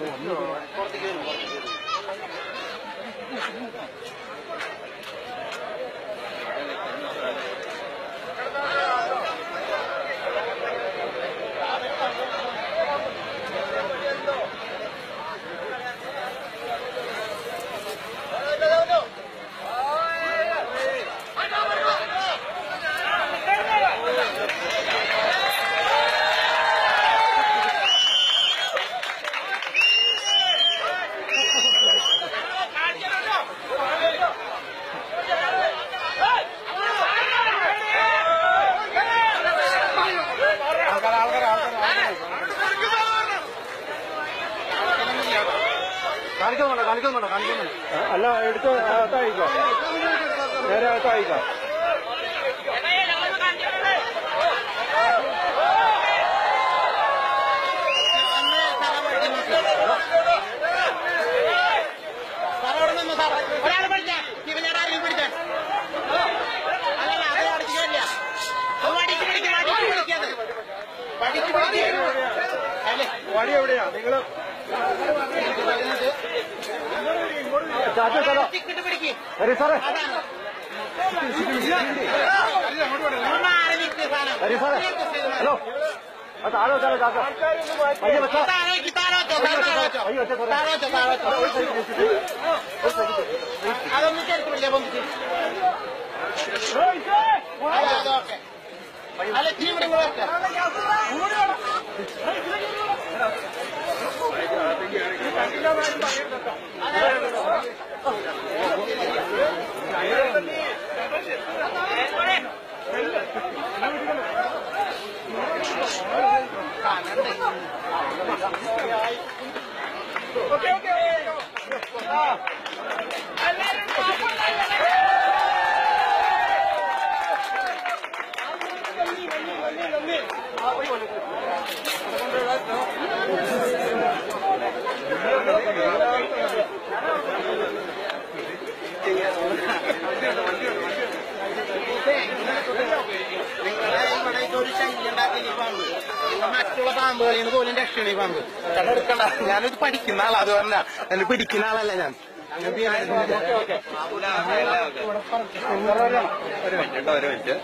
よし、もう。കാണിക്കുന്നുണ്ടോ കാണിക്കുന്നുണ്ടോ കാണിക്കുന്നുണ്ടോ അല്ല എടുത്ത് അകത്തായിക്കോ നേരെ അകത്തായിക്കോ വടി എവിടെയാ? ഹരി സാറേ. സാറേ. ഹലോ. താഴെ പയ്യെ താഴെ താഴെ താഴെ വെച്ചോ. പയ്യെ വെച്ചാ. അതൊന്നും ചെറുത്ത് പിടിക്കാം പൊന്നിച്ച് അല്ല, അത് ഓക്കെ അല്ല പാമ്പുകളിൽ നിന്ന് പോലും രക്ഷണി പാമ്പ്. കണ്ടെടുക്കണ്ട ഞാനിത് പഠിക്കുന്ന ആളാ അത് പറഞ്ഞ. എന്നെ പിടിക്കുന്ന ആളല്ല ഞാൻ. ഒരു മിനിറ്റ് ഒരു മിനിറ്റ്.